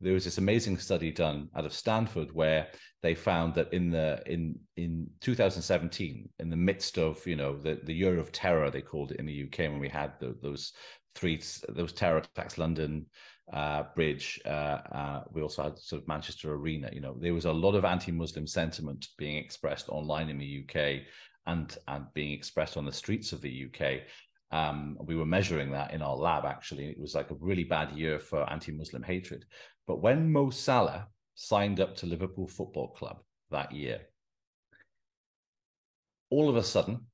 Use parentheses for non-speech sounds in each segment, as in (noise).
there was this amazing study done out of Stanford where they found that in the in in 2017, in the midst of you know the the year of terror they called it in the UK when we had the, those three those terror attacks, London uh, Bridge, uh, uh, we also had sort of Manchester Arena. You know, there was a lot of anti-Muslim sentiment being expressed online in the UK and and being expressed on the streets of the UK. Um, we were measuring that in our lab. Actually, it was like a really bad year for anti-Muslim hatred. But when Mo Salah signed up to Liverpool Football Club that year, all of a sudden,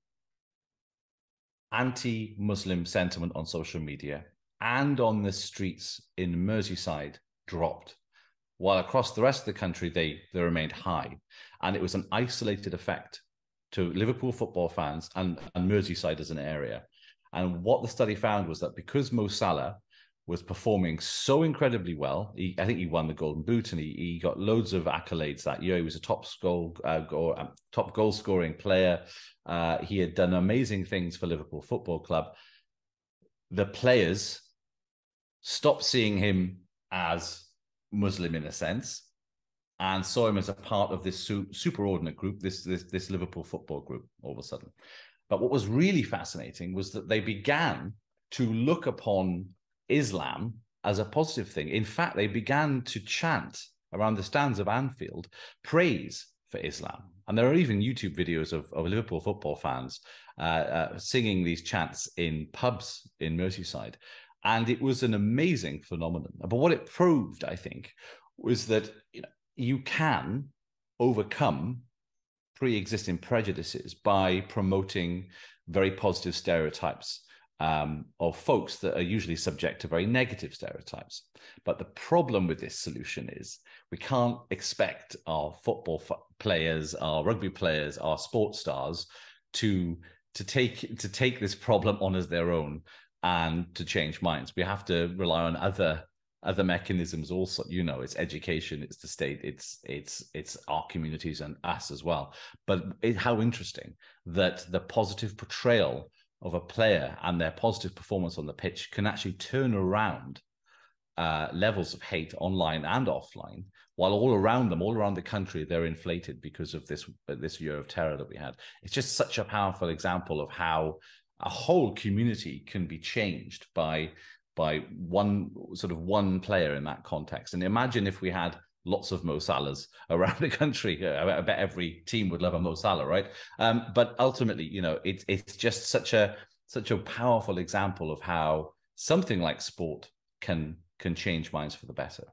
anti-Muslim sentiment on social media and on the streets in Merseyside dropped, while across the rest of the country they they remained high, and it was an isolated effect to Liverpool football fans and, and Merseyside as an area. And what the study found was that because Mo Salah was performing so incredibly well, he, I think he won the Golden Boot and he, he got loads of accolades that year. He was a top goal, uh, goal um, top goal scoring player. Uh, he had done amazing things for Liverpool Football Club. The players stopped seeing him as Muslim in a sense and saw him as a part of this su- superordinate group, this, this this Liverpool football group, all of a sudden. But what was really fascinating was that they began to look upon Islam as a positive thing. In fact, they began to chant around the stands of Anfield praise for Islam. And there are even YouTube videos of, of Liverpool football fans uh, uh, singing these chants in pubs in Merseyside. And it was an amazing phenomenon. But what it proved, I think, was that you know, you can overcome pre-existing prejudices by promoting very positive stereotypes um, of folks that are usually subject to very negative stereotypes. But the problem with this solution is we can't expect our football f- players, our rugby players, our sports stars to to take to take this problem on as their own and to change minds. We have to rely on other other mechanisms also you know it's education it's the state it's it's it's our communities and us as well. But it, how interesting that the positive portrayal of a player and their positive performance on the pitch can actually turn around uh, levels of hate online and offline while all around them all around the country they're inflated because of this this year of terror that we had. It's just such a powerful example of how a whole community can be changed by by one sort of one player in that context. And imagine if we had lots of Mo Salahs (laughs) around the country. I bet every team would love a Mo Salah, right? Um, but ultimately, you know, it's it's just such a such a powerful example of how something like sport can can change minds for the better.